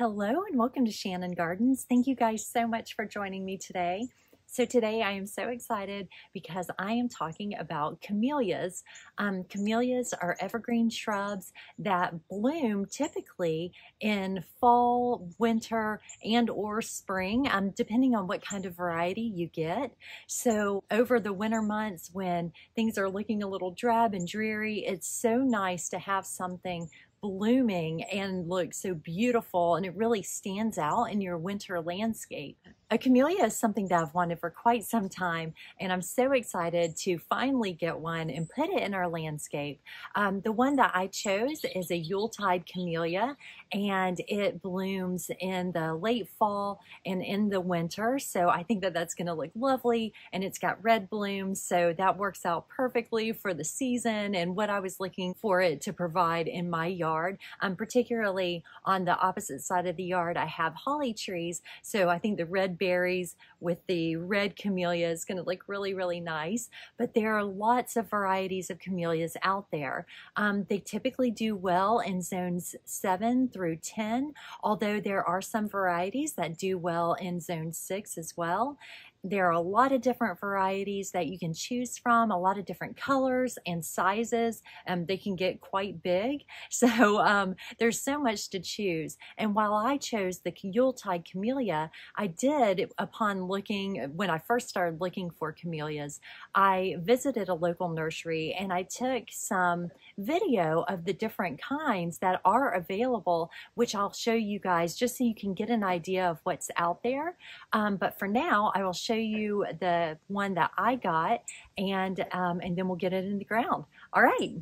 Hello and welcome to Shannon Gardens. Thank you guys so much for joining me today. So today I am so excited because I am talking about camellias. Um, camellias are evergreen shrubs that bloom typically in fall, winter, and or spring, um, depending on what kind of variety you get. So over the winter months when things are looking a little drab and dreary, it's so nice to have something blooming and looks so beautiful and it really stands out in your winter landscape. A camellia is something that I've wanted for quite some time and I'm so excited to finally get one and put it in our landscape. Um, the one that I chose is a Yuletide camellia and it blooms in the late fall and in the winter so I think that that's going to look lovely and it's got red blooms so that works out perfectly for the season and what I was looking for it to provide in my yard. Um, particularly on the opposite side of the yard I have holly trees so I think the red berries with the red camellia is going to look really, really nice. But there are lots of varieties of camellias out there. Um, they typically do well in zones 7 through 10, although there are some varieties that do well in zone 6 as well. There are a lot of different varieties that you can choose from, a lot of different colors and sizes. and they can get quite big. So um, there's so much to choose. And while I chose the Yuletide Camellia, I did, upon looking, when I first started looking for camellias, I visited a local nursery and I took some video of the different kinds that are available, which I'll show you guys just so you can get an idea of what's out there. Um, but for now, I will show you the one that I got and, um, and then we'll get it in the ground. All right.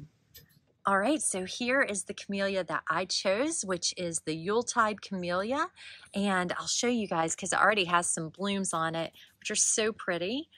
All right, so here is the camellia that I chose, which is the Yuletide camellia. And I'll show you guys because it already has some blooms on it, which are so pretty.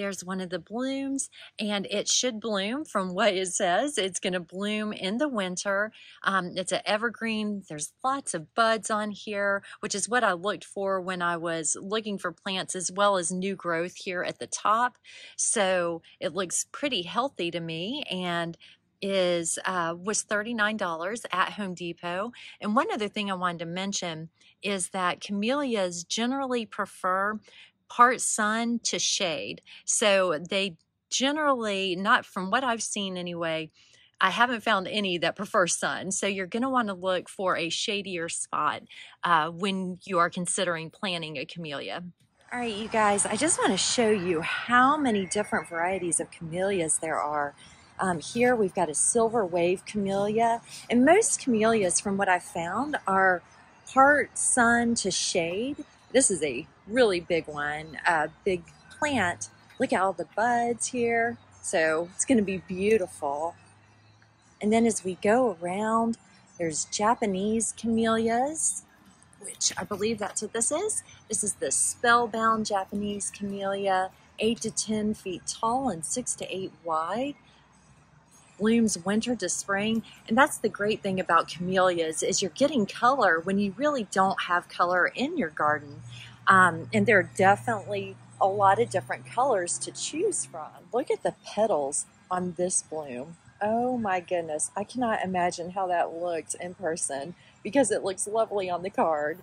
There's one of the blooms and it should bloom from what it says. It's going to bloom in the winter. Um, it's an evergreen. There's lots of buds on here, which is what I looked for when I was looking for plants as well as new growth here at the top. So it looks pretty healthy to me and is uh, was $39 at Home Depot. And one other thing I wanted to mention is that camellias generally prefer part sun to shade. So they generally, not from what I've seen anyway, I haven't found any that prefer sun. So you're going to want to look for a shadier spot uh, when you are considering planting a camellia. All right, you guys, I just want to show you how many different varieties of camellias there are. Um, here we've got a silver wave camellia, and most camellias, from what I've found, are part sun to shade. This is a really big one, a big plant. Look at all the buds here. So it's going to be beautiful. And then as we go around, there's Japanese camellias, which I believe that's what this is. This is the spellbound Japanese camellia, 8 to 10 feet tall and 6 to 8 wide. Blooms winter to spring. And that's the great thing about camellias is you're getting color when you really don't have color in your garden. Um, and there are definitely a lot of different colors to choose from. Look at the petals on this bloom. Oh my goodness, I cannot imagine how that looked in person because it looks lovely on the card.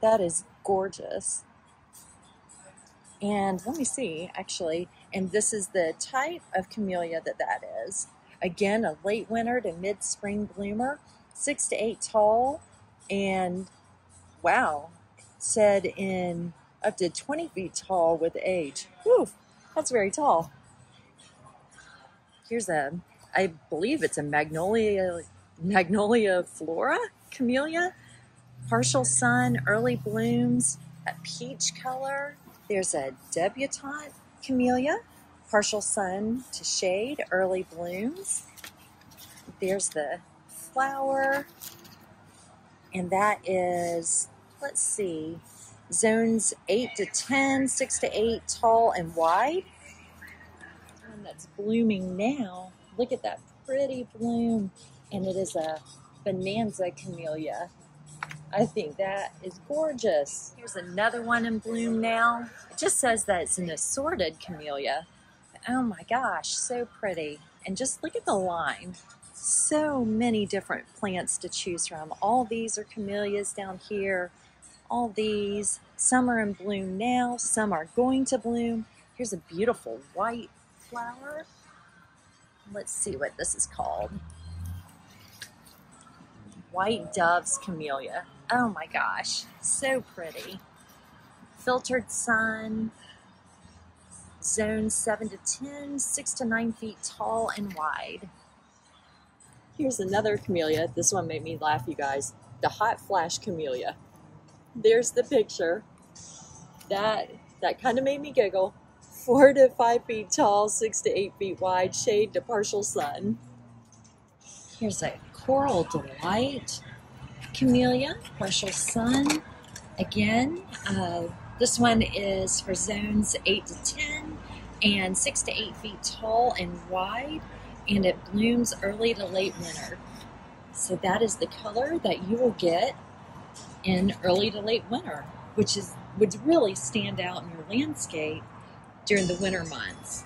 That is gorgeous. And let me see, actually, and this is the type of camellia that that is. Again, a late winter to mid-spring bloomer, six to eight tall, and wow, said in up to 20 feet tall with age. Whew, that's very tall. Here's a, I believe it's a magnolia, magnolia flora camellia. Partial sun, early blooms, a peach color. There's a debutante camellia, partial sun to shade, early blooms. There's the flower, and that is let's see, zones 8 to 10, 6 to 8, tall and wide. And that's blooming now. Look at that pretty bloom. And it is a bonanza camellia. I think that is gorgeous. Here's another one in bloom now. It just says that it's an assorted camellia. Oh my gosh, so pretty. And just look at the line. So many different plants to choose from. All these are camellias down here. All these. Some are in bloom now. Some are going to bloom. Here's a beautiful white flower. Let's see what this is called. White Dove's Camellia. Oh my gosh, so pretty. Filtered sun, zone 7 to 10, 6 to 9 feet tall and wide. Here's another camellia. This one made me laugh, you guys. The Hot Flash Camellia. There's the picture. That that kind of made me giggle. Four to five feet tall, six to eight feet wide, shade to partial sun. Here's a Coral Delight Camellia, partial sun. Again, uh, this one is for zones 8 to 10 and 6 to 8 feet tall and wide, and it blooms early to late winter. So that is the color that you will get in early to late winter, which is would really stand out in your landscape during the winter months.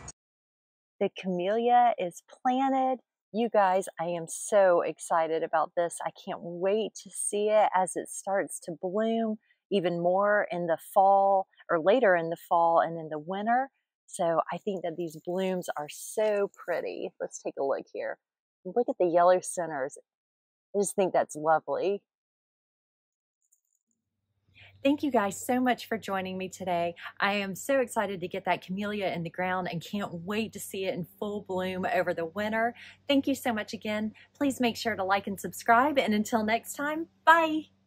The camellia is planted. You guys, I am so excited about this. I can't wait to see it as it starts to bloom even more in the fall or later in the fall and in the winter. So I think that these blooms are so pretty. Let's take a look here. Look at the yellow centers. I just think that's lovely. Thank you guys so much for joining me today. I am so excited to get that camellia in the ground and can't wait to see it in full bloom over the winter. Thank you so much again. Please make sure to like and subscribe. And until next time, bye.